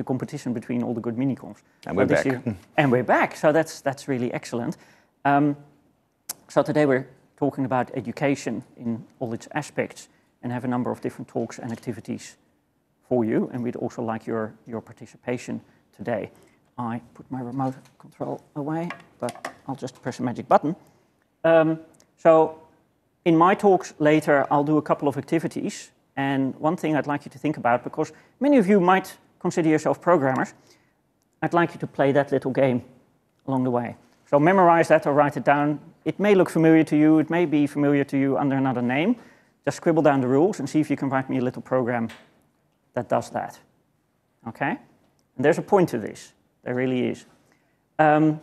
the competition between all the good mini-confs. And we're back. Year, and we're back, so that's, that's really excellent. Um, so today we're talking about education in all its aspects and have a number of different talks and activities for you, and we'd also like your, your participation today. I put my remote control away, but I'll just press a magic button. Um, so in my talks later, I'll do a couple of activities. And one thing I'd like you to think about, because many of you might consider yourself programmers, I'd like you to play that little game along the way. So memorize that or write it down. It may look familiar to you. It may be familiar to you under another name. Just scribble down the rules and see if you can write me a little program that does that. Okay? And there's a point to this. There really is. Um,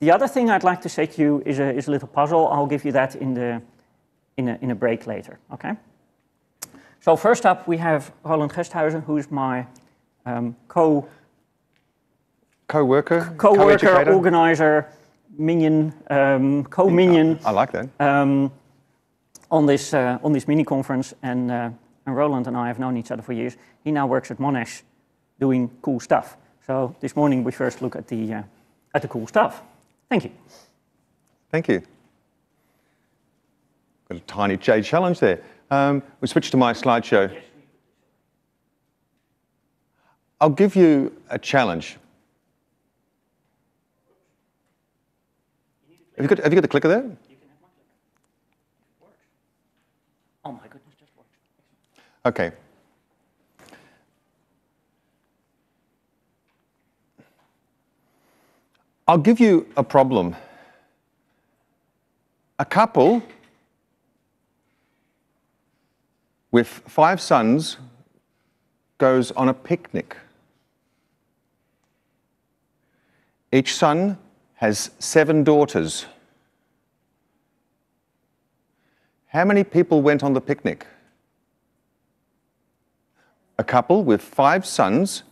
the other thing I'd like to say to you is a, is a little puzzle. I'll give you that in, the, in, a, in a break later. Okay? So first up, we have Roland Gesthuizen, who is my um, co co-worker, co-worker, co organizer, minion, um, co-minion. I like that. Um, on this uh, on this mini conference, and uh, and Roland and I have known each other for years. He now works at Monash, doing cool stuff. So this morning we first look at the uh, at the cool stuff. Thank you. Thank you. Got a tiny J challenge there. Um, we switch to my slideshow. I'll give you a challenge. Have you got, have you got the clicker there? Oh my goodness, just works. Okay. I'll give you a problem. A couple with five sons goes on a picnic. Each son has seven daughters. How many people went on the picnic? A couple with five sons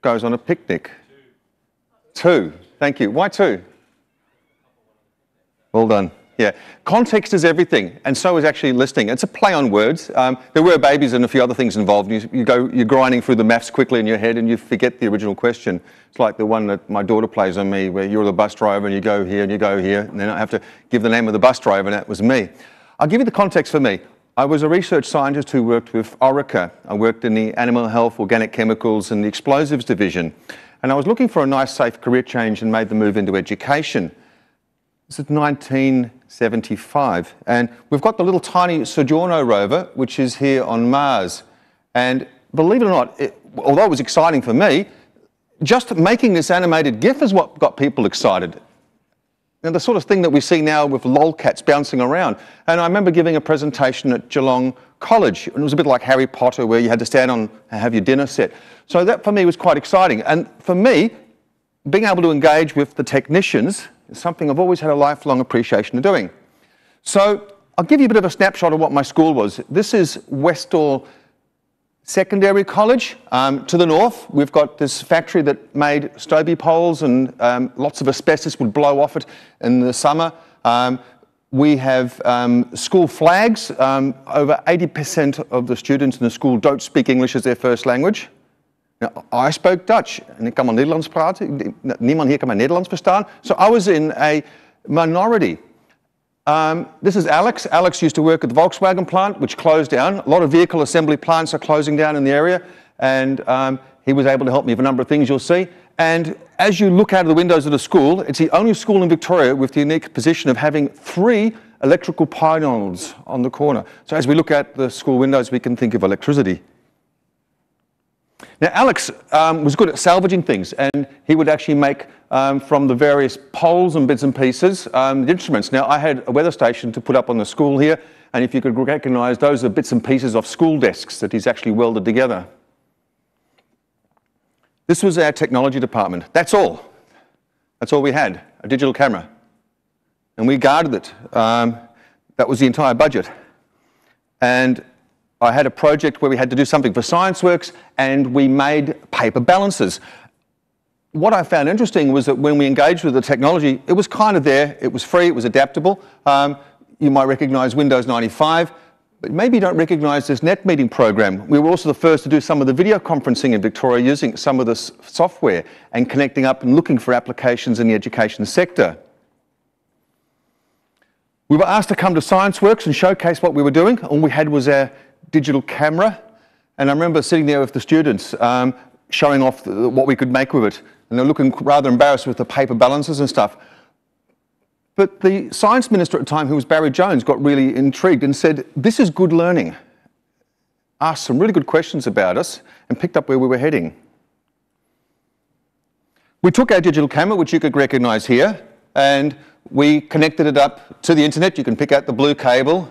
goes on a picnic. Two. Thank you. Why two? Well done. Yeah, context is everything, and so is actually listening. It's a play on words. Um, there were babies and a few other things involved. You, you, go, you're grinding through the maths quickly in your head, and you forget the original question. It's like the one that my daughter plays on me, where you're the bus driver, and you go here and you go here, and then I have to give the name of the bus driver, and that was me. I'll give you the context for me. I was a research scientist who worked with Orica. I worked in the animal health, organic chemicals, and the explosives division. And I was looking for a nice, safe career change and made the move into education. This is 1975. And we've got the little tiny Sojourner rover, which is here on Mars. And believe it or not, it, although it was exciting for me, just making this animated GIF is what got people excited. And the sort of thing that we see now with lolcats bouncing around. And I remember giving a presentation at Geelong College, and it was a bit like Harry Potter, where you had to stand on and have your dinner set. So that for me was quite exciting. And for me, being able to engage with the technicians is something I've always had a lifelong appreciation of doing. So I'll give you a bit of a snapshot of what my school was. This is Westall Secondary College. Um, to the north, we've got this factory that made Stobie poles and um, lots of asbestos would blow off it in the summer. Um, we have um, school flags. Um, over 80% of the students in the school don't speak English as their first language. I spoke Dutch and ik kan maar Nederlands praten. Niemand hier kan maar Nederlands verstaan. So I was in a minority. Um, this is Alex. Alex used to work at the Volkswagen plant, which closed down. A lot of vehicle assembly plants are closing down in the area. And um, he was able to help me with a number of things you'll see. And as you look out of the windows of the school, it's the only school in Victoria with the unique position of having three electrical pylons on the corner. So as we look at the school windows, we can think of electricity. Now, Alex um, was good at salvaging things, and he would actually make um, from the various poles and bits and pieces um, the instruments. Now, I had a weather station to put up on the school here, and if you could recognize, those are bits and pieces of school desks that he's actually welded together. This was our technology department. That's all. That's all we had, a digital camera. And we guarded it. Um, that was the entire budget. And I had a project where we had to do something for ScienceWorks and we made paper balances. What I found interesting was that when we engaged with the technology, it was kind of there, it was free, it was adaptable. Um, you might recognize Windows 95. But maybe you don't recognise this NetMeeting program. We were also the first to do some of the video conferencing in Victoria using some of this software and connecting up and looking for applications in the education sector. We were asked to come to ScienceWorks and showcase what we were doing. All we had was our digital camera. And I remember sitting there with the students um, showing off the, what we could make with it. And they're looking rather embarrassed with the paper balances and stuff. But the science minister at the time, who was Barry Jones, got really intrigued and said, This is good learning. Asked some really good questions about us and picked up where we were heading. We took our digital camera, which you could recognise here, and we connected it up to the internet. You can pick out the blue cable.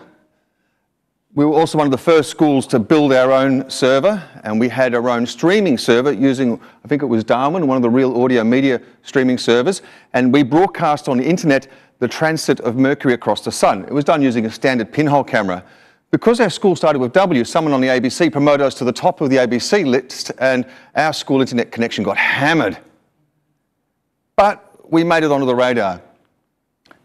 We were also one of the first schools to build our own server, and we had our own streaming server using, I think it was Darwin, one of the real audio media streaming servers, and we broadcast on the internet the transit of Mercury across the sun. It was done using a standard pinhole camera. Because our school started with W, someone on the ABC promoted us to the top of the ABC list, and our school internet connection got hammered. But we made it onto the radar.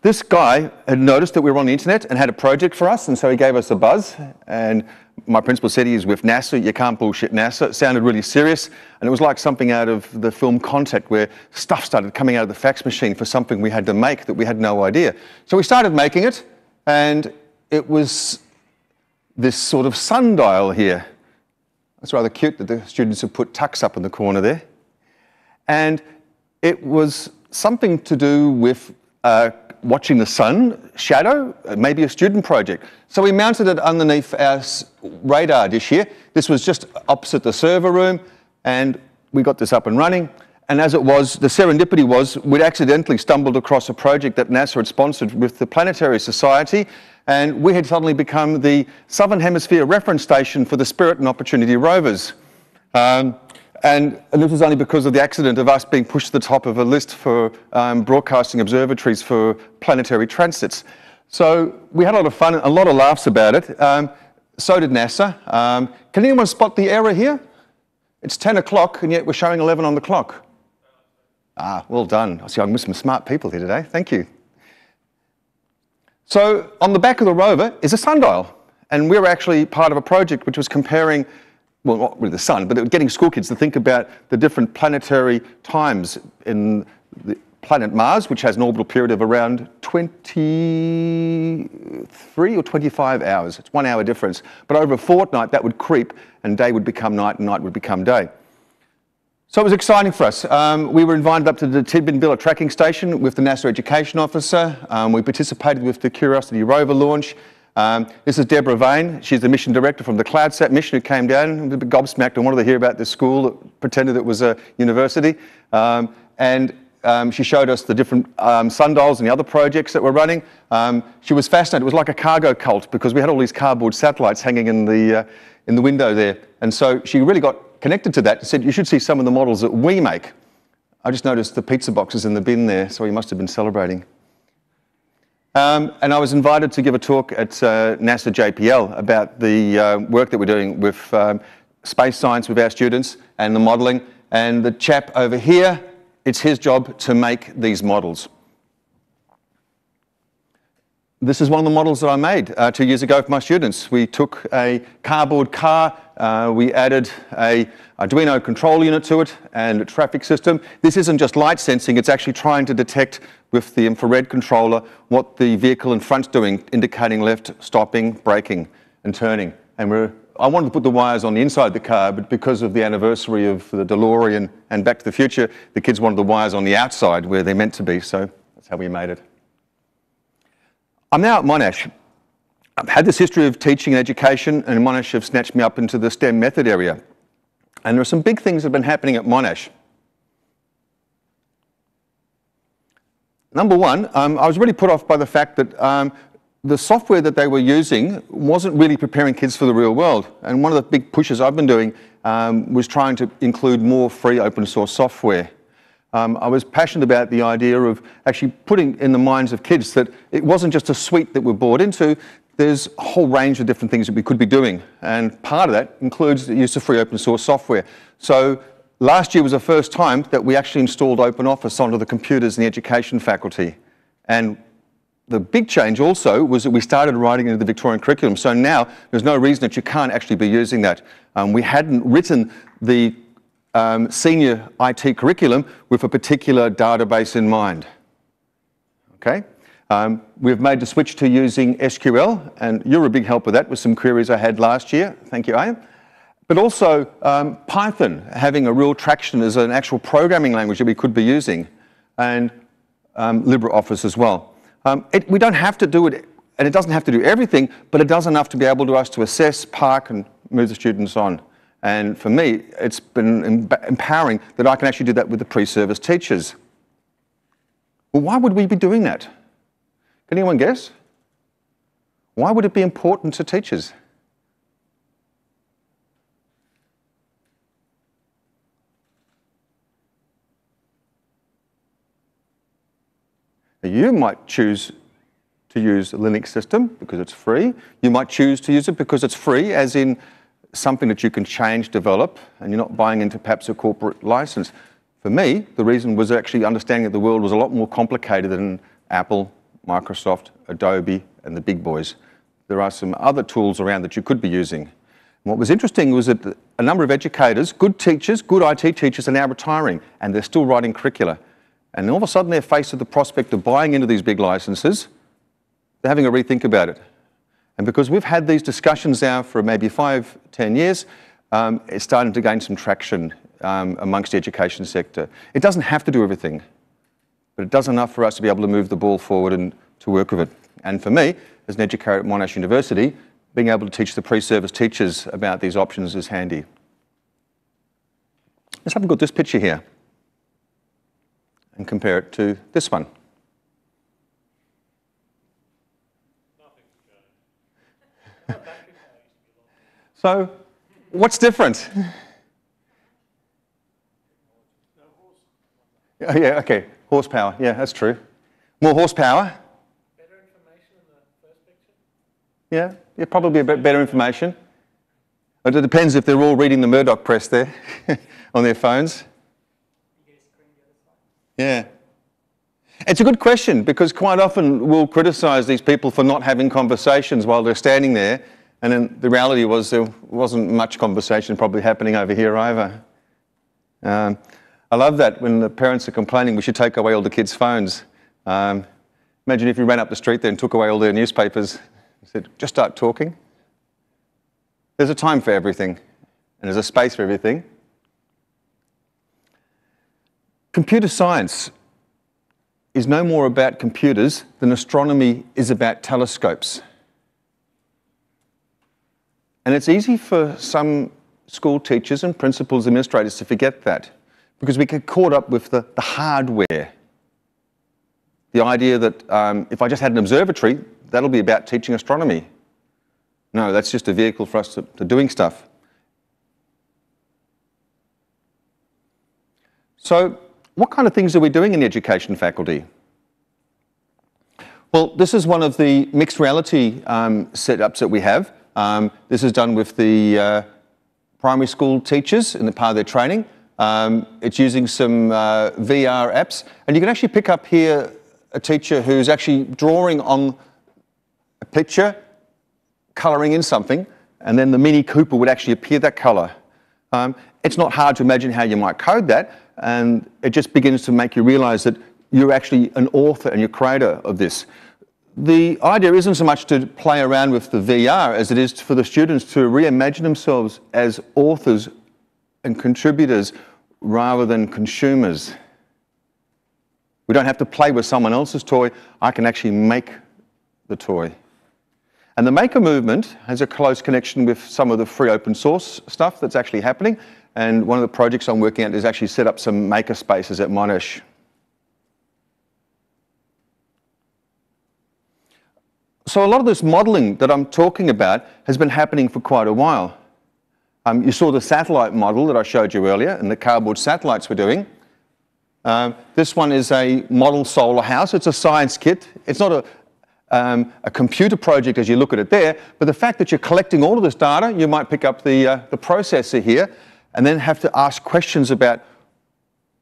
This guy had noticed that we were on the internet and had a project for us, and so he gave us a buzz. And my principal said he's with NASA. You can't bullshit NASA. It sounded really serious, and it was like something out of the film Contact, where stuff started coming out of the fax machine for something we had to make that we had no idea. So we started making it, and it was this sort of sundial here. It's rather cute that the students have put tucks up in the corner there. And it was something to do with uh, watching the sun shadow, maybe a student project. So we mounted it underneath our radar dish here. This was just opposite the server room, and we got this up and running. And as it was, the serendipity was we'd accidentally stumbled across a project that NASA had sponsored with the Planetary Society, and we had suddenly become the Southern Hemisphere reference station for the Spirit and Opportunity rovers. Um, and, and, this was only because of the accident of us being pushed to the top of a list for um, broadcasting observatories for planetary transits. So we had a lot of fun, a lot of laughs about it. Um, so did NASA. Um, can anyone spot the error here? It's 10 o'clock, and yet we're showing 11 on the clock. Ah, well done. I see I'm with some smart people here today. Thank you. So on the back of the rover is a sundial, and we were actually part of a project which was comparing well, not really the sun, but getting school kids to think about the different planetary times in the planet Mars, which has an orbital period of around 23 or 25 hours. It's one hour difference. But over a fortnight, that would creep, and day would become night, and night would become day. So it was exciting for us. Um, we were invited up to the Tidbinbilla tracking station with the NASA Education Officer. Um, we participated with the Curiosity rover launch. Um, this is Deborah Vane. She's the mission director from the CloudSat mission who came down, a bit gobsmacked and wanted to hear about this school that pretended it was a university. Um, and um, she showed us the different um, sundials and the other projects that were running. Um, she was fascinated. It was like a cargo cult because we had all these cardboard satellites hanging in the, uh, in the window there. And so she really got connected to that and said, you should see some of the models that we make. I just noticed the pizza boxes in the bin there, so he must have been celebrating. Um, and I was invited to give a talk at uh, NASA JPL about the uh, work that we're doing with um, space science with our students and the modelling. And the chap over here, it's his job to make these models. This is one of the models that I made uh, two years ago for my students. We took a cardboard car, uh, we added a Arduino control unit to it and a traffic system. This isn't just light sensing, it's actually trying to detect with the infrared controller what the vehicle in front's doing, indicating left, stopping, braking and turning. And we're, I wanted to put the wires on the inside of the car, but because of the anniversary of the DeLorean and Back to the Future, the kids wanted the wires on the outside where they're meant to be, so that's how we made it. I'm now at Monash. I've had this history of teaching and education, and Monash have snatched me up into the STEM method area. And there are some big things that have been happening at Monash. Number one, um, I was really put off by the fact that um, the software that they were using wasn't really preparing kids for the real world. And one of the big pushes I've been doing um, was trying to include more free open source software. Um, I was passionate about the idea of actually putting in the minds of kids that it wasn't just a suite that we're bought into, there's a whole range of different things that we could be doing. And part of that includes the use of free open source software. So Last year was the first time that we actually installed OpenOffice onto the computers in the education faculty. And the big change also was that we started writing into the Victorian curriculum. So now there's no reason that you can't actually be using that. Um, we hadn't written the um, senior IT curriculum with a particular database in mind. Okay? Um, we've made the switch to using SQL, and you're a big help with that with some queries I had last year. Thank you, Ian. But also um, Python having a real traction as an actual programming language that we could be using, and um, LibreOffice as well. Um, it, we don't have to do it, and it doesn't have to do everything, but it does enough to be able to us to assess, park, and move the students on. And for me, it's been empowering that I can actually do that with the pre-service teachers. Well, why would we be doing that? Can anyone guess? Why would it be important to teachers? You might choose to use a Linux system because it's free. You might choose to use it because it's free, as in something that you can change, develop, and you're not buying into perhaps a corporate license. For me, the reason was actually understanding that the world was a lot more complicated than Apple, Microsoft, Adobe, and the big boys. There are some other tools around that you could be using. And what was interesting was that a number of educators, good teachers, good IT teachers, are now retiring, and they're still writing curricula. And all of a sudden they're faced with the prospect of buying into these big licenses. They're having a rethink about it. And because we've had these discussions now for maybe five, ten years, um, it's starting to gain some traction um, amongst the education sector. It doesn't have to do everything, but it does enough for us to be able to move the ball forward and to work with it. And for me, as an educator at Monash University, being able to teach the pre-service teachers about these options is handy. Let's have a look at this picture here and compare it to this one. so, what's different? Oh, yeah, okay. Horsepower. Yeah, that's true. More horsepower. Better information in the first picture? Yeah, yeah, probably a bit better information. But it depends if they're all reading the Murdoch press there on their phones. Yeah. It's a good question because quite often we'll criticise these people for not having conversations while they're standing there, and then the reality was there wasn't much conversation probably happening over here either. Um, I love that when the parents are complaining we should take away all the kids' phones. Um, imagine if you ran up the street there and took away all their newspapers and said, just start talking. There's a time for everything, and there's a space for everything. Computer science is no more about computers than astronomy is about telescopes. And it's easy for some school teachers and principals, administrators to forget that because we get caught up with the, the hardware. The idea that um, if I just had an observatory, that'll be about teaching astronomy. No, that's just a vehicle for us to, to doing stuff. So what kind of things are we doing in the education faculty? Well, this is one of the mixed reality um, setups that we have. Um, this is done with the uh, primary school teachers in the part of their training. Um, it's using some uh, VR apps, and you can actually pick up here a teacher who's actually drawing on a picture, colouring in something, and then the Mini Cooper would actually appear that colour. Um, it's not hard to imagine how you might code that, and it just begins to make you realize that you're actually an author and you're creator of this. The idea isn't so much to play around with the VR as it is for the students to reimagine themselves as authors and contributors rather than consumers. We don't have to play with someone else's toy. I can actually make the toy. And the maker movement has a close connection with some of the free open source stuff that's actually happening. And one of the projects I'm working on is actually set up some maker spaces at Monash. So a lot of this modeling that I'm talking about has been happening for quite a while. Um, you saw the satellite model that I showed you earlier and the cardboard satellites we're doing. Um, this one is a model solar house. It's a science kit. It's not a, um, a computer project as you look at it there, but the fact that you're collecting all of this data, you might pick up the, uh, the processor here and then have to ask questions about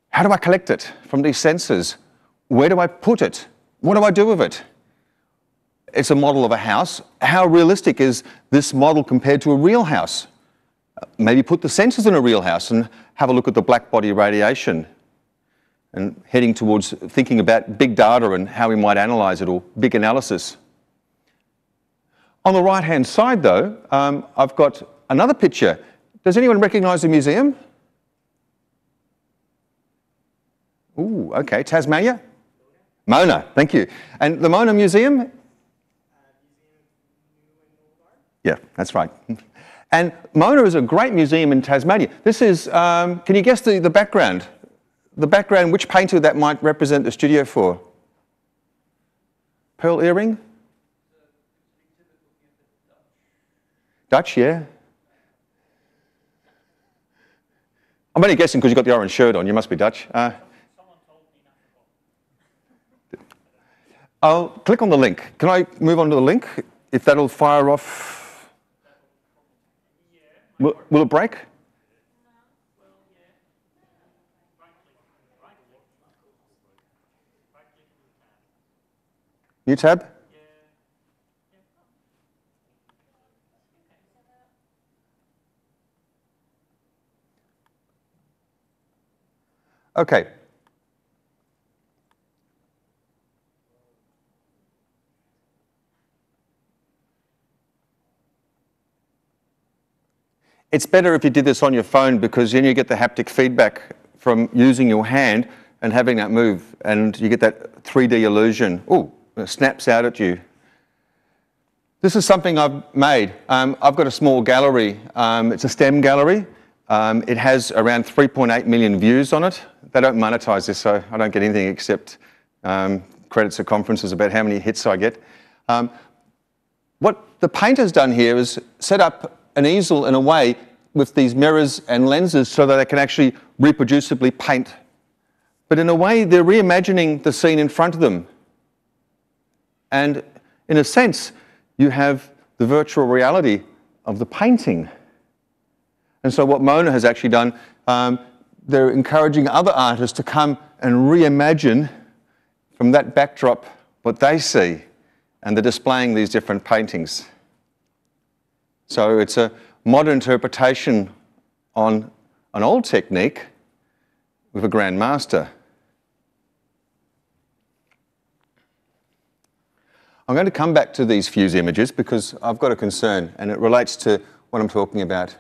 how do I collect it from these sensors? Where do I put it? What do I do with it? it's a model of a house. How realistic is this model compared to a real house? Maybe put the sensors in a real house and have a look at the black body radiation and heading towards thinking about big data and how we might analyse it or big analysis. On the right hand side, though, um, I've got another picture. Does anyone recognise the museum? Ooh, okay, Tasmania? Mona, thank you. And the Mona Museum? Yeah, that's right. And Mona is a great museum in Tasmania. This is, um, can you guess the, the background? The background, which painter that might represent the studio for? Pearl earring? Dutch, yeah. I'm only guessing because you've got the orange shirt on. You must be Dutch. Uh, I'll click on the link. Can I move on to the link? If that'll fire off. Will, will it break? New tab? Okay. It's better if you did this on your phone because then you get the haptic feedback from using your hand and having that move, and you get that 3D illusion. Oh, it snaps out at you. This is something I've made. Um, I've got a small gallery. Um, it's a STEM gallery. Um, it has around 3.8 million views on it. They don't monetize this, so I don't get anything except um, credits at conferences about how many hits I get. Um, what the painter's done here is set up an easel in a way with these mirrors and lenses so that they can actually reproducibly paint. But in a way, they're reimagining the scene in front of them. And in a sense, you have the virtual reality of the painting. And so what Mona has actually done, um, they're encouraging other artists to come and reimagine from that backdrop what they see. And they're displaying these different paintings. So it's a modern interpretation on an old technique with a grand master. I'm going to come back to these fuse images because I've got a concern and it relates to what I'm talking about.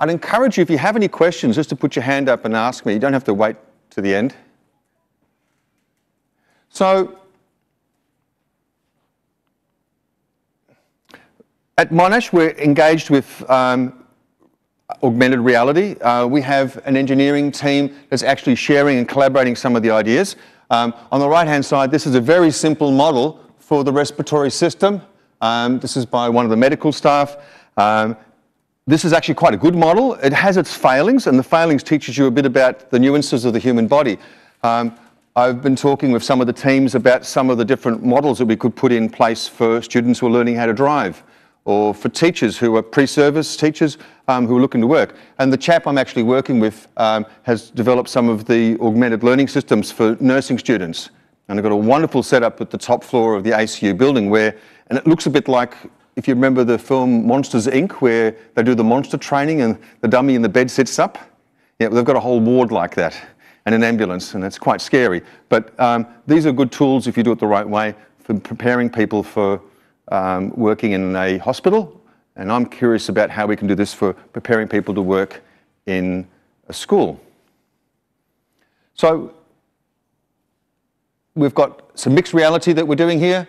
I'd encourage you, if you have any questions, just to put your hand up and ask me. You don't have to wait to the end. So, At Monash, we're engaged with um, augmented reality. Uh, we have an engineering team that's actually sharing and collaborating some of the ideas. Um, on the right-hand side, this is a very simple model for the respiratory system. Um, this is by one of the medical staff. Um, this is actually quite a good model. It has its failings, and the failings teaches you a bit about the nuances of the human body. Um, I've been talking with some of the teams about some of the different models that we could put in place for students who are learning how to drive or for teachers who are pre-service teachers um, who are looking to work. And the chap I'm actually working with um, has developed some of the augmented learning systems for nursing students. And I've got a wonderful setup at the top floor of the ACU building where, and it looks a bit like, if you remember the film Monsters Inc., where they do the monster training and the dummy in the bed sits up. Yeah, they've got a whole ward like that and an ambulance, and it's quite scary. But um, these are good tools if you do it the right way for preparing people for um, working in a hospital, and I'm curious about how we can do this for preparing people to work in a school. So we've got some mixed reality that we're doing here.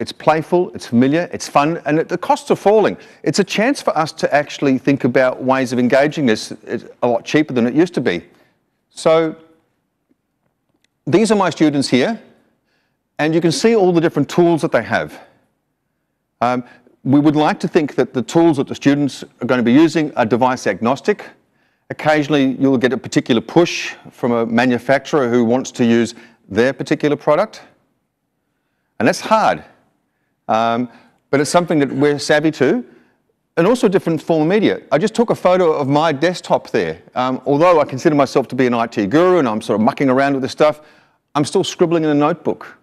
It's playful, it's familiar, it's fun, and the costs are falling. It's a chance for us to actually think about ways of engaging this it's a lot cheaper than it used to be. So these are my students here, and you can see all the different tools that they have. Um, we would like to think that the tools that the students are going to be using are device agnostic. Occasionally you'll get a particular push from a manufacturer who wants to use their particular product. And that's hard. Um, but it's something that we're savvy to. And also a different form of media. I just took a photo of my desktop there. Um, although I consider myself to be an IT guru and I'm sort of mucking around with this stuff, I'm still scribbling in a notebook.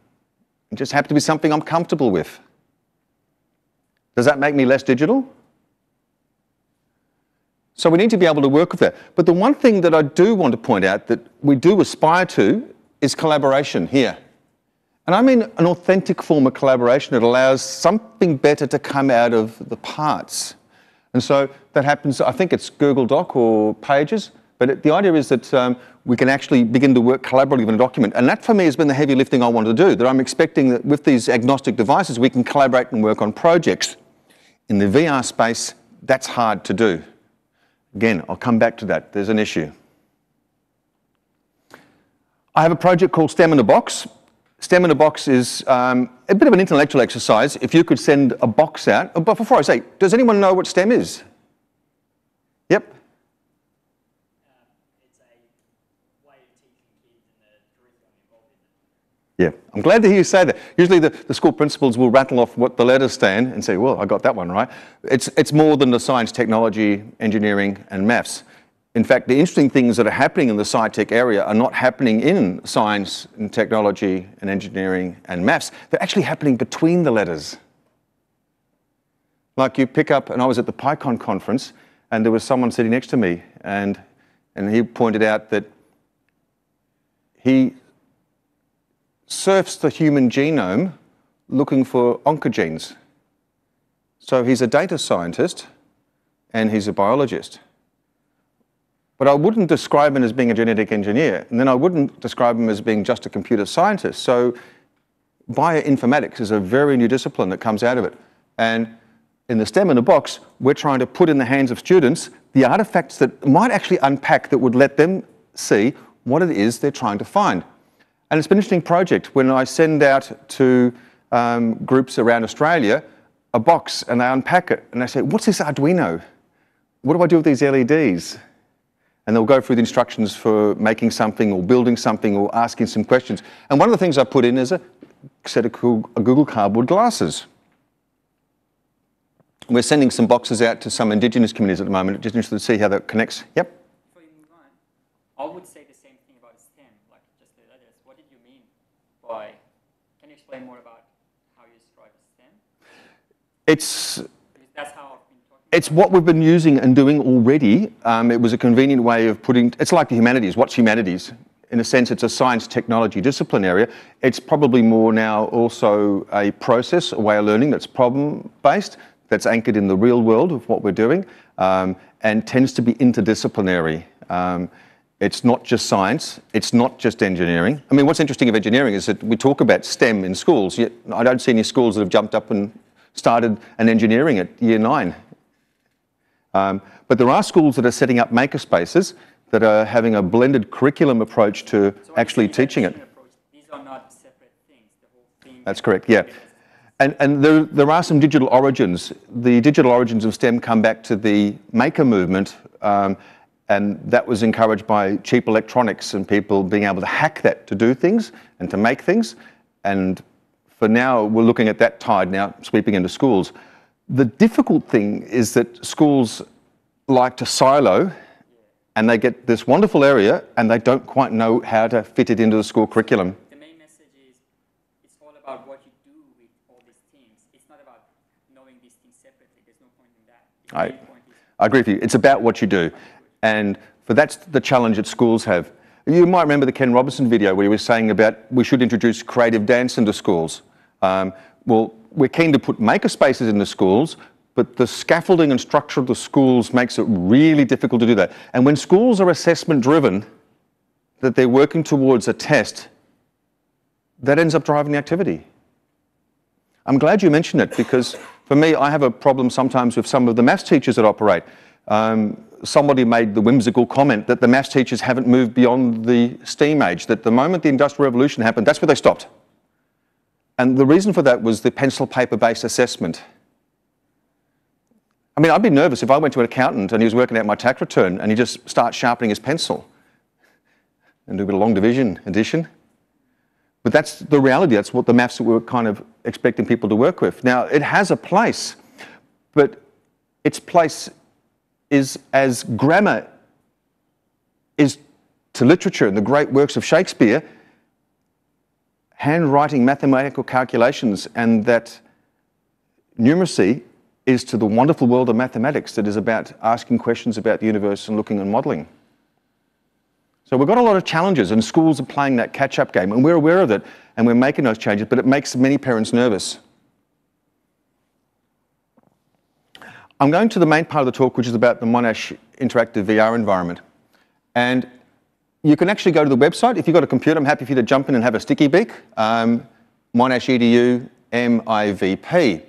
It just happens to be something I'm comfortable with. Does that make me less digital? So we need to be able to work with that. But the one thing that I do want to point out that we do aspire to is collaboration here. And I mean an authentic form of collaboration that allows something better to come out of the parts. And so that happens, I think it's Google Doc or Pages, but it, the idea is that um, we can actually begin to work collaboratively in a document. And that for me has been the heavy lifting I wanted to do, that I'm expecting that with these agnostic devices, we can collaborate and work on projects. In the VR space, that's hard to do. Again, I'll come back to that. There's an issue. I have a project called STEM in a Box. STEM in a Box is um, a bit of an intellectual exercise. If you could send a box out, but before I say, does anyone know what STEM is? Yep. it's a way of teaching kids and the curriculum involved in. Yeah, I'm glad to hear you say that. Usually the, the school principals will rattle off what the letters stand and say, well, I got that one right. It's, it's more than the science, technology, engineering, and maths. In fact, the interesting things that are happening in the sci-tech area are not happening in science and technology and engineering and maths. They're actually happening between the letters. Like you pick up, and I was at the PyCon conference, and there was someone sitting next to me, and, and he pointed out that he surfs the human genome looking for oncogenes. So he's a data scientist and he's a biologist. But I wouldn't describe him as being a genetic engineer, and then I wouldn't describe him as being just a computer scientist. So bioinformatics is a very new discipline that comes out of it. And in the STEM in the box, we're trying to put in the hands of students the artifacts that might actually unpack that would let them see what it is they're trying to find. And it's been an interesting project when I send out to um, groups around Australia a box and they unpack it and they say, What's this Arduino? What do I do with these LEDs? And they'll go through the instructions for making something or building something or asking some questions. And one of the things I put in is a set of Google Cardboard glasses. We're sending some boxes out to some Indigenous communities at the moment. Just interested to see how that connects. Yep. Before you move on, I would say the same thing about STEM, like just the letters. What did you mean by? Can you explain more about how you describe STEM? It's Because that's how I've been talking. It's what we've been using and doing already. Um, it was a convenient way of putting, it's like the humanities. What's humanities? In a sense, it's a science technology discipline area. It's probably more now also a process, a way of learning that's problem based, that's anchored in the real world of what we're doing, um, and tends to be interdisciplinary. Um, it's not just science, it's not just engineering. I mean, what's interesting of engineering is that we talk about STEM in schools, yet I don't see any schools that have jumped up and started an engineering at year nine. Um, but there are schools that are setting up makerspaces that are having a blended curriculum approach to So actually teaching it. approach, These are not separate things. The whole thing. That's correct, yeah. And, and there, there are some digital origins. The digital origins of STEM come back to the maker movement, um, and that was encouraged by cheap electronics and people being able to hack that to do things and to make things. And for now, we're looking at that tide now sweeping into schools. The difficult thing is that schools like to silo and they get this wonderful area and they don't quite know how to fit it into the school curriculum. The main message is it's all about what you do with all these things. It's not about knowing these things separately. There's no point in that. I- I agree with you. It's about what you do. And for that's the challenge that schools have. You might remember the Ken Robinson video where he was saying about we should introduce creative dance into schools. Um, well, we're keen to put maker spaces into schools, but the scaffolding and structure of the schools makes it really difficult to do that. And when schools are assessment driven, that they're working towards a test, that ends up driving the activity. I'm glad you mentioned it because for me, I have a problem sometimes with some of the maths teachers that operate. Um, somebody made the whimsical comment that the maths teachers haven't moved beyond the STEAM age, that the moment the Industrial Revolution happened, that's where they stopped. And the reason for that was the pencil paper based assessment. I mean, I'd be nervous if I went to an accountant and he was working out my tax return and he just starts sharpening his pencil and do a bit of long division addition. But that's the reality. That's what the maths that we're kind of expecting people to work with. Now, it has a place, but its place is as grammar is to literature and the great works of Shakespeare handwriting mathematical calculations and that numeracy is to the wonderful world of mathematics that is about asking questions about the universe and looking and modeling. So we've got a lot of challenges, and schools are playing that catch up game, and we're aware of it, and we're making those changes, but it makes many parents nervous. I'm going to the main part of the talk, which is about the Monash interactive VR environment. And you can actually go to the website. If you've got a computer, I'm happy for you to jump in and have a sticky beak. Um, Monash EDU MIVP.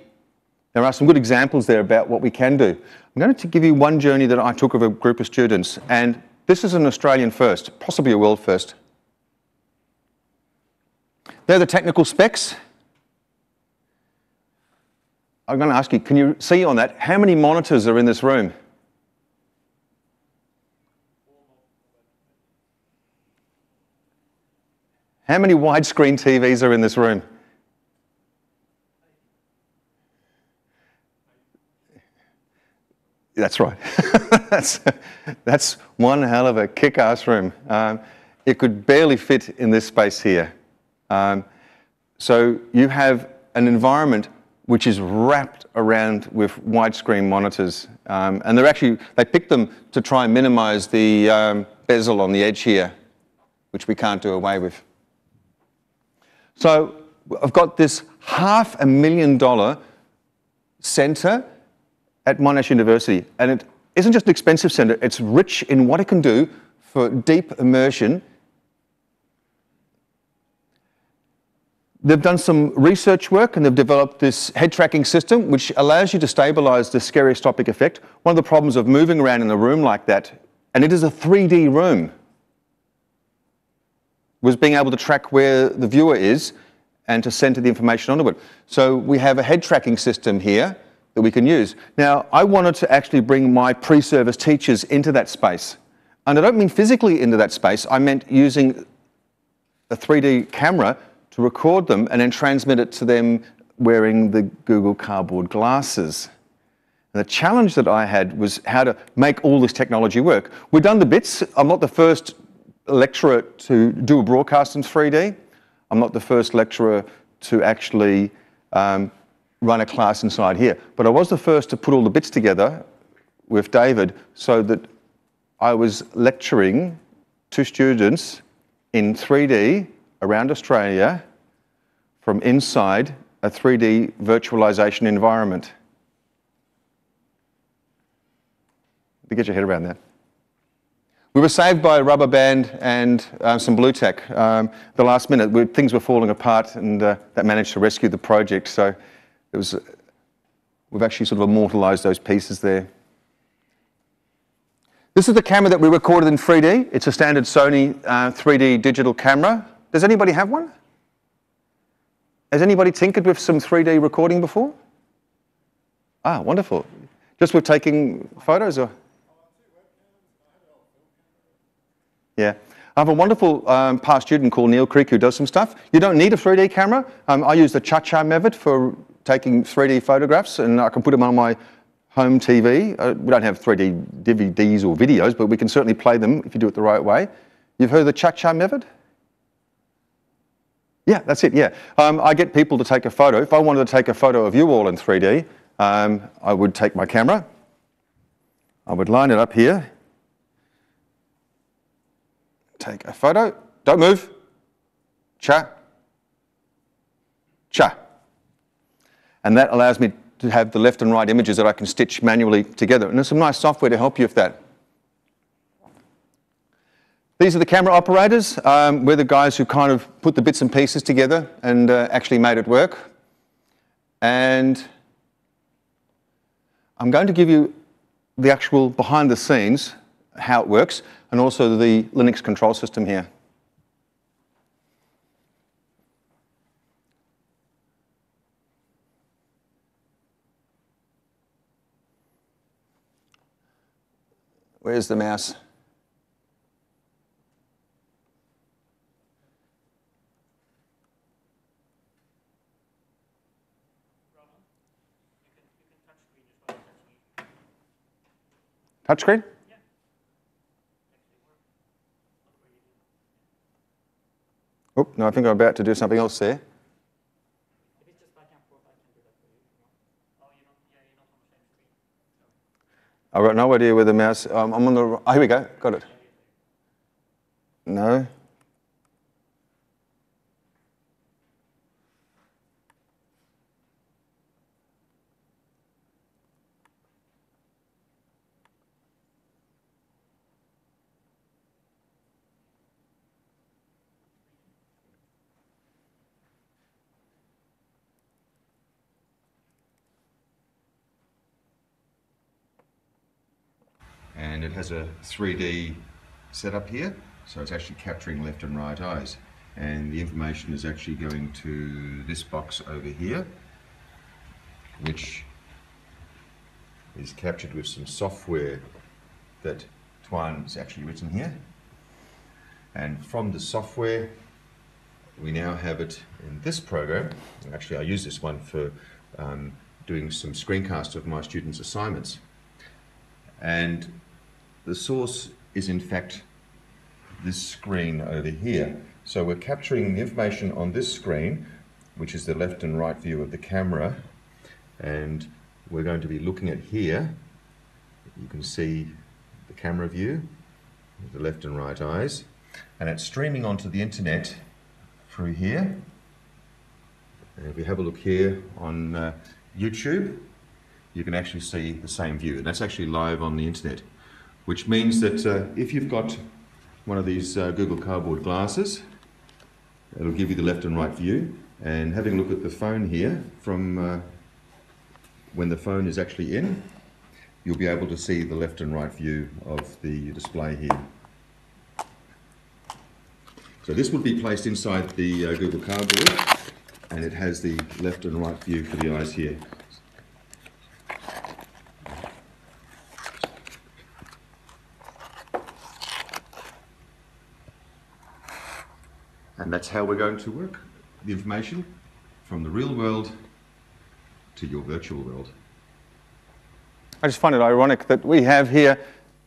There are some good examples there about what we can do. I'm going to give you one journey that I took of a group of students, and this is an Australian first, possibly a world first. They're the technical specs. I'm going to ask you, can you see on that, how many monitors are in this room? How many widescreen TVs are in this room? That's right. that's, that's one hell of a kick-ass room. Um, it could barely fit in this space here. Um, so you have an environment which is wrapped around with widescreen monitors. Um, and they're actually, they picked them to try and minimize the um, bezel on the edge here, which we can't do away with. So I've got this half a million dollar center at Monash University. And it isn't just an expensive center, it's rich in what it can do for deep immersion. They've done some research work and they've developed this head tracking system which allows you to stabilize the stereoscopic effect. One of the problems of moving around in a room like that, and it is a 3D room, was being able to track where the viewer is and to center the information it. So we have a head tracking system here that we can use. Now, I wanted to actually bring my pre-service teachers into that space. And I don't mean physically into that space, I meant using a 3D camera to record them and then transmit it to them wearing the Google Cardboard glasses. And the challenge that I had was how to make all this technology work. We've done the bits. I'm not the first lecturer to do a broadcast in 3D. I'm not the first lecturer to actually um, run a class inside here. But I was the first to put all the bits together with David so that I was lecturing to students in 3D around Australia from inside a 3D virtualization environment. To get your head around that. We were saved by a rubber band and uh, some blue tack. Um, the last minute, we, things were falling apart, and uh, that managed to rescue the project. So it was, we've actually sort of immortalized those pieces there. This is the camera that we recorded in 3D. It's a standard Sony uh, 3D digital camera. Does anybody have one? Has anybody tinkered with some 3D recording before? Ah, wonderful. Just with taking photos or? Yeah. I have a wonderful um, past student called Neil Creek who does some stuff. You don't need a 3D camera. Um, I use the Cha-Cha method for taking 3D photographs and I can put them on my home TV. Uh, we don't have 3D DVDs or videos, but we can certainly play them if you do it the right way. You've heard of the Cha-Cha method? Yeah, that's it, yeah. Um, I get people to take a photo. If I wanted to take a photo of you all in 3D, um, I would take my camera, I would line it up here, take a photo, don't move, cha, cha. And that allows me to have the left and right images that I can stitch manually together. And there's some nice software to help you with that. These are the camera operators. Um, we're the guys who kind of put the bits and pieces together and uh, actually made it work. And I'm going to give you the actual behind the scenes, how it works, and also the Linux control system here. Where's the mouse? Touchscreen? Oh, no, I think I'm about to do something else there. I've got no idea where the mouse. Um, I'm on the. Oh, here we go. Got it. No. And it has a 3D setup here, so it's actually capturing left and right eyes. And the information is actually going to this box over here, which is captured with some software that Twan's actually written here. And from the software, we now have it in this program. Actually, I use this one for um, doing some screencasts of my students' assignments. And the source is in fact this screen over here. So we're capturing the information on this screen, which is the left and right view of the camera, and we're going to be looking at here. You can see the camera view, the left and right eyes, and it's streaming onto the internet through here. And if we have a look here on uh, YouTube, you can actually see the same view, and that's actually live on the internet which means that uh, if you've got one of these uh, Google Cardboard glasses, it'll give you the left and right view. And having a look at the phone here, from uh, when the phone is actually in, you'll be able to see the left and right view of the display here. So this would be placed inside the uh, Google Cardboard, and it has the left and right view for the eyes here. And that's how we're going to work the information from the real world to your virtual world. I just find it ironic that we have here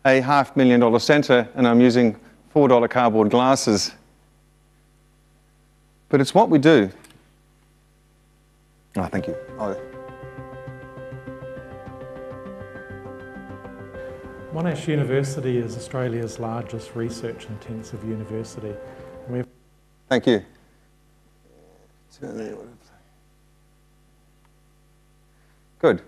a half million dollar centre and I'm using $4 cardboard glasses. But it's what we do. Oh, thank you. Oh. Monash University is Australia's largest research intensive university. Thank you. Good.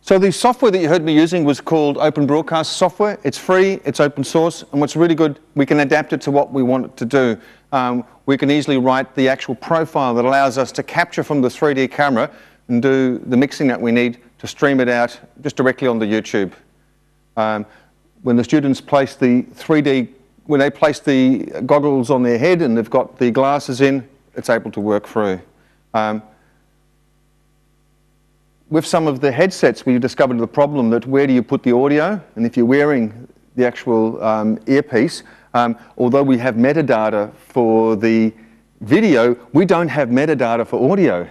So the software that you heard me using was called Open Broadcast software. It's free, it's open source, and what's really good, we can adapt it to what we want it to do. Um, we can easily write the actual profile that allows us to capture from the 3D camera and do the mixing that we need to stream it out just directly on the YouTube. Um, when the students place the 3D, when they place the goggles on their head and they've got the glasses in, it's able to work through. Um, with some of the headsets, we discovered the problem that where do you put the audio? And if you're wearing the actual um, earpiece, um, although we have metadata for the video, we don't have metadata for audio.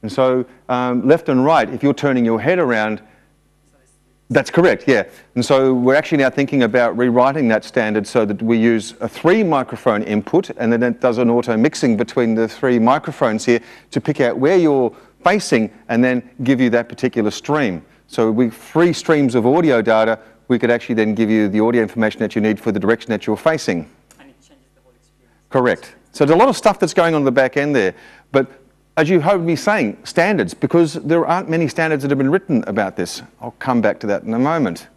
And so um, left and right, if you're turning your head around, that's correct, yeah. And so we're actually now thinking about rewriting that standard so that we use a three microphone input and then it does an auto mixing between the three microphones here to pick out where you're facing and then give you that particular stream. So with three streams of audio data, we could actually then give you the audio information that you need for the direction that you're facing. And it changes the whole experience. Correct. So there's a lot of stuff that's going on in the back end there. But as you heard me saying, standards, because there aren't many standards that have been written about this. I'll come back to that in a moment.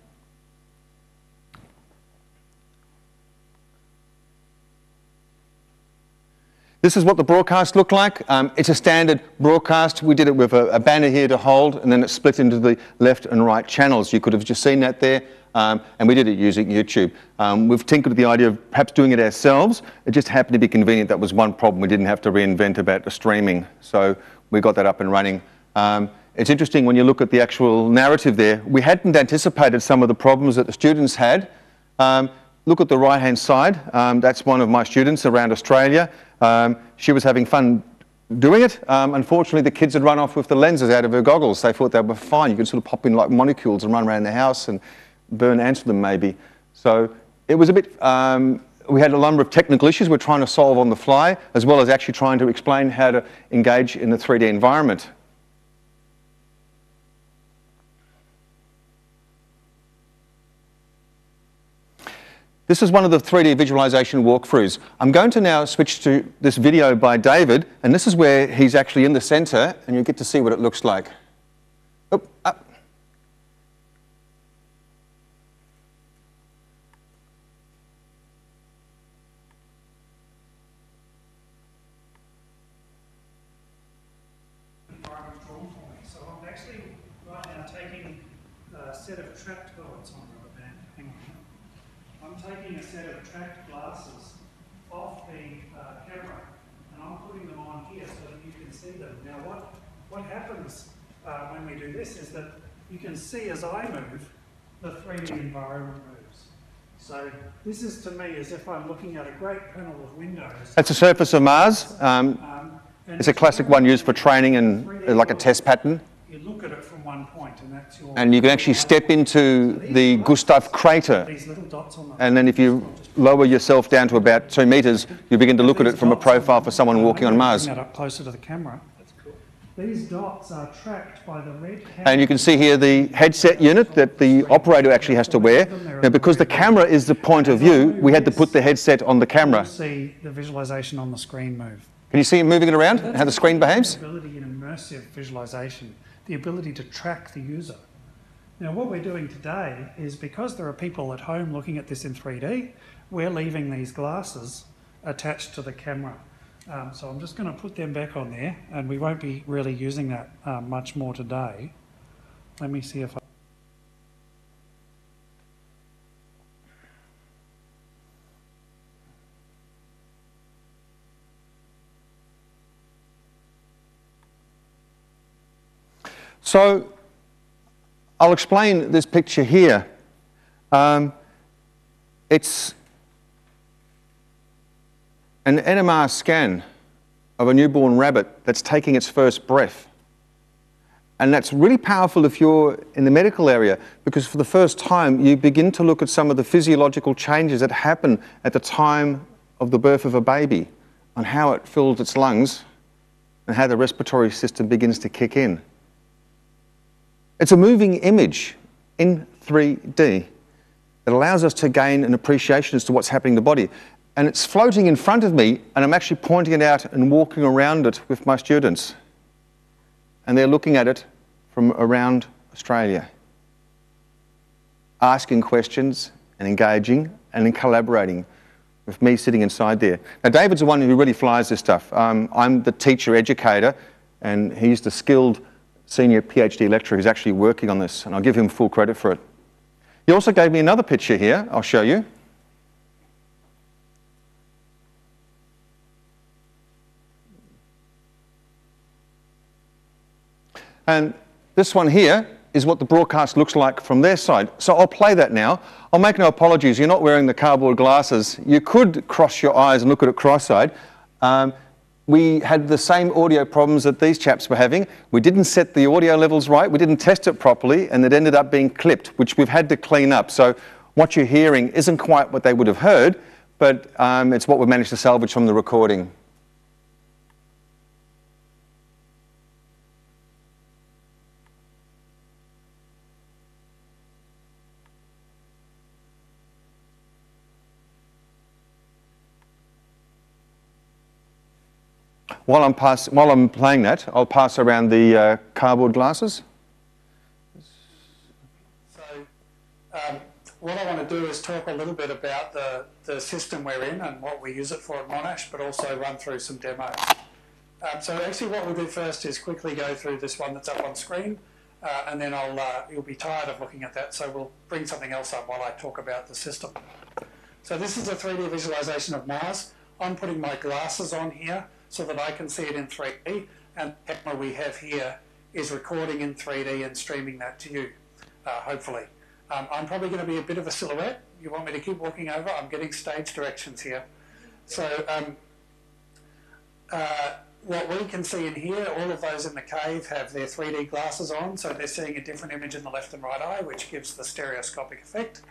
This is what the broadcast looked like. Um, it's a standard broadcast. We did it with a, a, banner here to hold, and then it's split into the left and right channels. You could have just seen that there. Um, and we did it using YouTube. Um, we've tinkered with the idea of perhaps doing it ourselves. It just happened to be convenient. That was one problem. We didn't have to reinvent about the streaming. So we got that up and running. Um, it's interesting when you look at the actual narrative there. We hadn't anticipated some of the problems that the students had. Um, look at the right-hand side. Um, that's one of my students around Australia. Um, she was having fun doing it. Um, unfortunately, the kids had run off with the lenses out of her goggles. They thought they were fine. You could sort of pop in like molecules and run around the house. And Answered them maybe. So it was a bit, um, we had a number of technical issues we're trying to solve on the fly, as well as actually trying to explain how to engage in the 3D environment. This is one of the 3D visualization walkthroughs. I'm going to now switch to this video by David, and this is where he's actually in the center, and you get to see what it looks like. Up. environment drawn for me. So I'm actually right now taking a set of tracked, oh, it's on rubber band, hang on. I'm taking a set of tracked glasses off the uh, camera and I'm putting them on here so that you can see them. Now what, what happens uh, when we do this is that you can see as I move, the 3D environment moves. So this is to me as if I'm looking at a great panel of windows. That's the surface of Mars. Um, Um, it's a classic one used for training and uh, like a test pattern. You look at it from one point and that's your... And you can actually step into the Gusev crater. These little dots on the... And then if you lower yourself down to about two meters, you begin to look at it from a profile for someone walking on Mars. That up closer to the camera. These dots are tracked by the red And you can see here the headset unit that the operator actually has to wear. Now, because the camera is the point of view, we had to put the headset on the camera. see the visualization on the screen move. Can you see it moving it around, how the screen behaves? Ability in immersive visualization, the ability to track the user. Now, what we're doing today is because there are people at home looking at this in 3D, we're leaving these glasses attached to the camera. Um, so I'm just going to put them back on there, and we won't be really using that uh, much more today. Let me see if I. So I'll explain this picture here. Um, it's an NMR scan of a newborn rabbit that's taking its first breath. And that's really powerful if you're in the medical area because for the first time you begin to look at some of the physiological changes that happen at the time of the birth of a baby on how it fills its lungs and how the respiratory system begins to kick in. It's a moving image in 3D. It allows us to gain an appreciation as to what's happening in the body. And it's floating in front of me, and I'm actually pointing it out and walking around it with my students. And they're looking at it from around Australia, asking questions and engaging and collaborating with me sitting inside there. Now, David's the one who really flies this stuff. Um, I'm the teacher educator, and he's the skilled senior PhD lecturer who's actually working on this, and I'll give him full credit for it. He also gave me another picture here, I'll show you. And this one here is what the broadcast looks like from their side. So I'll play that now. I'll make no apologies, you're not wearing the cardboard glasses. You could cross your eyes and look at it cross-eyed. Um, we had the same audio problems that these chaps were having. We didn't set the audio levels right, we didn't test it properly, and it ended up being clipped, which we've had to clean up. So what you're hearing isn't quite what they would have heard, but um, it's what we've managed to salvage from the recording. While I'm, pass, while I'm playing that, I'll pass around the uh, cardboard glasses. So, um, what I want to do is talk a little bit about the, the system we're in and what we use it for at Monash, but also run through some demos. Um, so actually what we'll do first is quickly go through this one that's up on screen, uh, and then I'll, uh, you'll be tired of looking at that, so we'll bring something else up while I talk about the system. So this is a 3D visualization of Mars. I'm putting my glasses on here so that I can see it in 3D, and the camera we have here is recording in 3D and streaming that to you, uh, hopefully. Um, I'm probably going to be a bit of a silhouette. You want me to keep walking over? I'm getting stage directions here. So um, uh, what we can see in here, all of those in the cave have their 3D glasses on, so they're seeing a different image in the left and right eye, which gives the stereoscopic effect.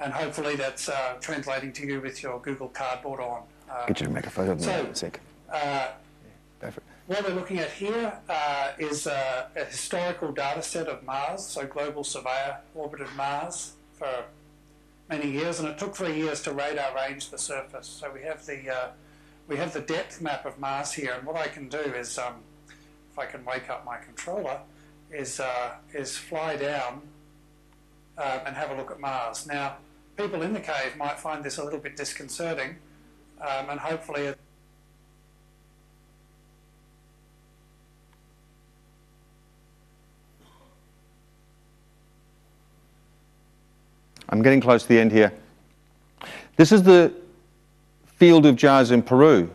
And hopefully that's uh, translating to you with your Google Cardboard on. Uh, Get you to make a photo of me So- in a sec. Uh, Go for it. what we're looking at here uh, is a, a historical data set of Mars. So Global Surveyor orbited Mars for many years, and it took three years to radar range the surface. So we have the uh, we have the depth map of Mars here, and what I can do is, um, if I can wake up my controller, is uh, is fly down um, and have a look at Mars. Now, people in the cave might find this a little bit disconcerting, um, and hopefully. I'm getting close to the end here. This is the field of jars in Peru.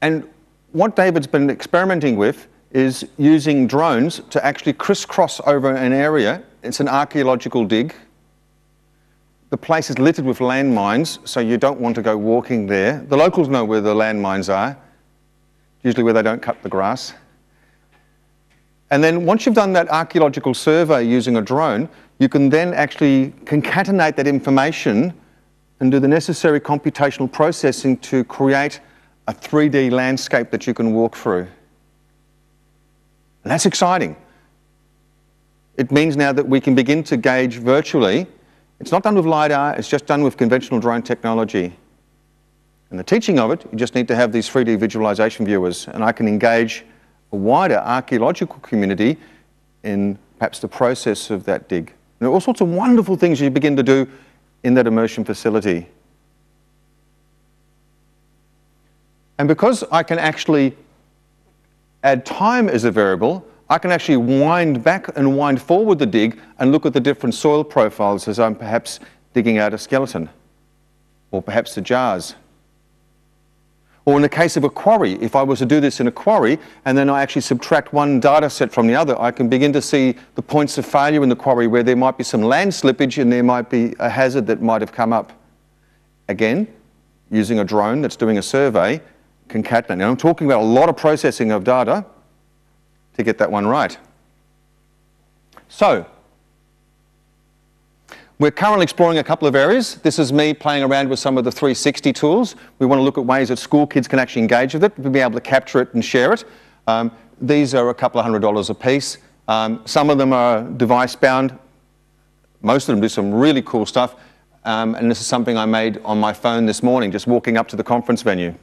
And what David's been experimenting with is using drones to actually crisscross over an area. It's an archaeological dig. The place is littered with landmines, so you don't want to go walking there. The locals know where the landmines are, usually where they don't cut the grass. And then once you've done that archaeological survey using a drone, you can then actually concatenate that information and do the necessary computational processing to create a 3D landscape that you can walk through. And that's exciting. It means now that we can begin to gauge virtually. It's not done with LiDAR, it's just done with conventional drone technology. And the teaching of it, you just need to have these 3D visualization viewers, and I can engage wider archaeological community in perhaps the process of that dig. There are all sorts of wonderful things you begin to do in that immersion facility. And because I can actually add time as a variable, I can actually wind back and wind forward the dig and look at the different soil profiles as I'm perhaps digging out a skeleton, or perhaps the jars. Or in the case of a quarry, if I was to do this in a quarry and then I actually subtract one data set from the other, I can begin to see the points of failure in the quarry where there might be some land slippage and there might be a hazard that might have come up. Again, using a drone that's doing a survey, concatenate. Now I'm talking about a lot of processing of data to get that one right. So, we're currently exploring a couple of areas. This is me playing around with some of the 360 tools. We want to look at ways that school kids can actually engage with it, be able to capture it and share it. Um, these are a couple of hundred dollars a piece. Um, some of them are device bound. Most of them do some really cool stuff. Um, and this is something I made on my phone this morning, just walking up to the conference venue.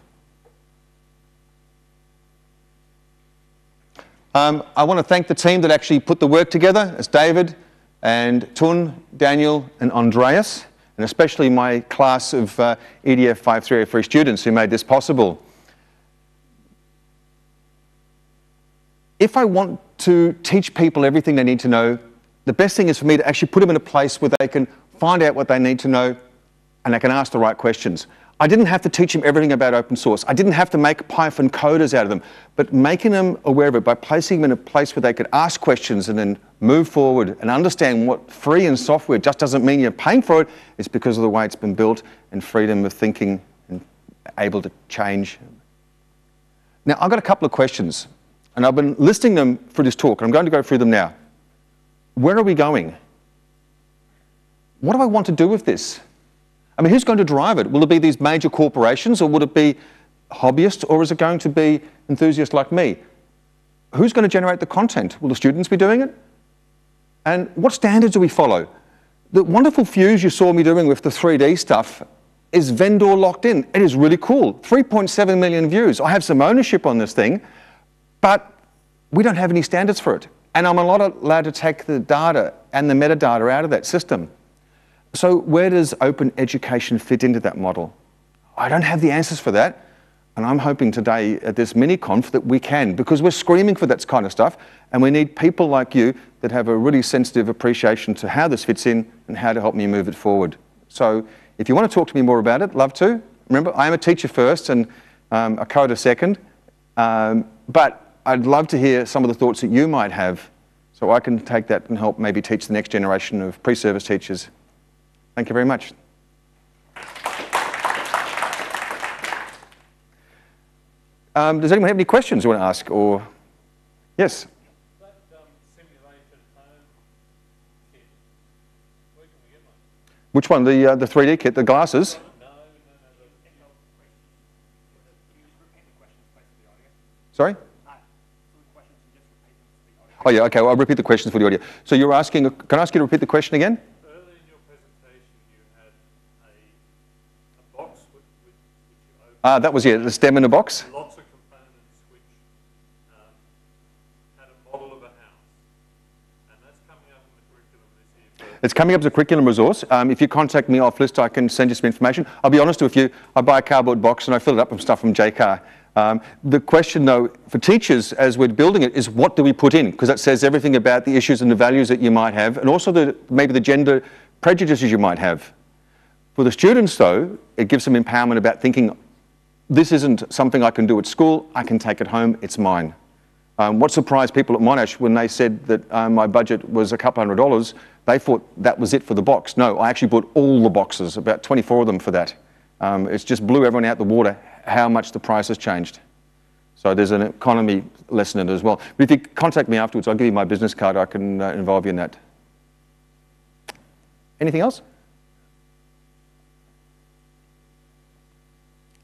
Um, I want to thank the team that actually put the work together. It's David and Tun, Daniel, and Andreas, and especially my class of uh, EDF 5303 students who made this possible. If I want to teach people everything they need to know, the best thing is for me to actually put them in a place where they can find out what they need to know and they can ask the right questions. I didn't have to teach them everything about open source. I didn't have to make Python coders out of them, but making them aware of it by placing them in a place where they could ask questions and then move forward and understand what free and software just doesn't mean you're paying for it. It's because of the way it's been built and freedom of thinking and able to change. Now, I've got a couple of questions, and I've been listing them for this talk, and I'm going to go through them now. Where are we going? What do I want to do with this? I mean, who's going to drive it? Will it be these major corporations or would it be hobbyists or is it going to be enthusiasts like me? Who's going to generate the content? Will the students be doing it? And what standards do we follow? The wonderful fuse you saw me doing with the 3D stuff is vendor locked in. It is really cool. 3.7 million views. I have some ownership on this thing, but we don't have any standards for it. And I'm not allowed to take the data and the metadata out of that system. So where does open education fit into that model? I don't have the answers for that. And I'm hoping today at this mini conf that we can, because we're screaming for that kind of stuff. And we need people like you that have a really sensitive appreciation to how this fits in and how to help me move it forward. So if you want to talk to me more about it, love to. Remember, I am a teacher first and um, a coder second. Um, but I'd love to hear some of the thoughts that you might have so I can take that and help maybe teach the next generation of pre-service teachers Thank you very much. Um, does anyone have any questions you want to ask? Or yes, That um, kit, where can we get one? which one? The uh, the 3D kit, the glasses. No, no, no, Sorry. Oh yeah, okay. Well, I'll repeat the questions for the audio. So you're asking. Can I ask you to repeat the question again? early in your presentation you had a, a box with, with, which Ah, that was yeah, the stem in a box. lots of components which um, had a model of a house. And that's coming up in the curriculum this year. It's coming up as a curriculum resource. Um, if you contact me off list, I can send you some information. I'll be honest with you, I buy a cardboard box and I fill it up with stuff from Jaycar. Um, the question, though, for teachers as we're building it is what do we put in? Because that says everything about the issues and the values that you might have, and also the, maybe the gender prejudices you might have. For the students, though, it gives them empowerment about thinking this isn't something I can do at school, I can take it home, it's mine. Um, what surprised people at Monash when they said that um, my budget was a couple hundred dollars, they thought that was it for the box. No, I actually bought all the boxes, about 24 of them for that. Um, just blew everyone out the water how much the price has changed. So there's an economy lesson in it as well. But if you contact me afterwards, I'll give you my business card. I can uh, involve you in that. Anything else?